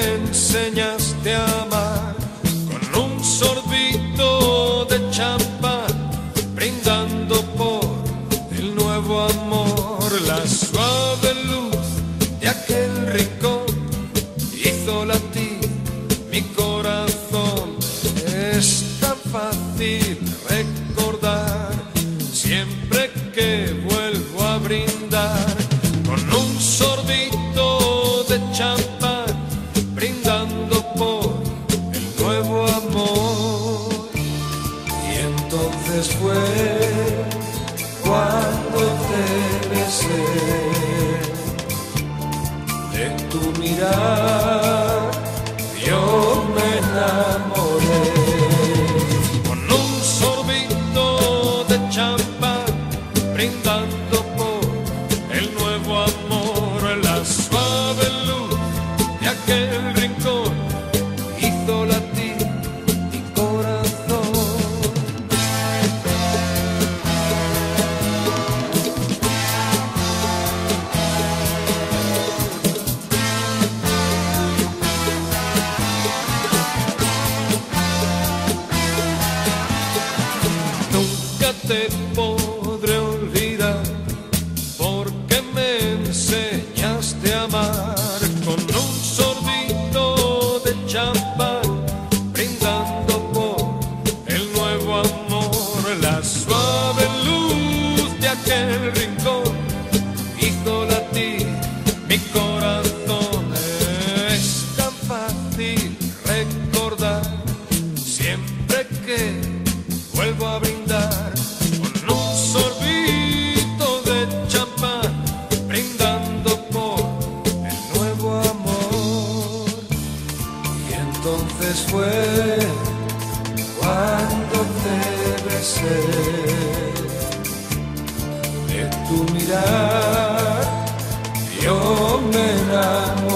enseñaste a amar con un sorbito de champán, brindando por el nuevo amor. La suave luz de aquel rincón hizo latir mi corazón. Es tan fácil recordar siempre que vuelvo a brindar con un sorbito el nuevo amor la suave luz de aquel podré olvidar porque me enseñaste a amar con un sorbito de champán, brindando por el nuevo amor, la suave luz de aquel rincón hizo latir mi corazón. Es tan fácil recordar siempre que vuelvo a brindar besé de tu mirar, yo me enamoré.